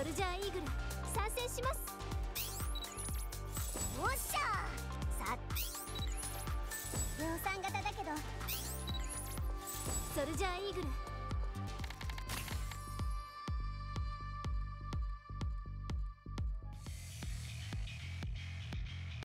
ソルジャーイーグル参戦します。おっしゃさ量産型だけど。ソルジャーイーグル。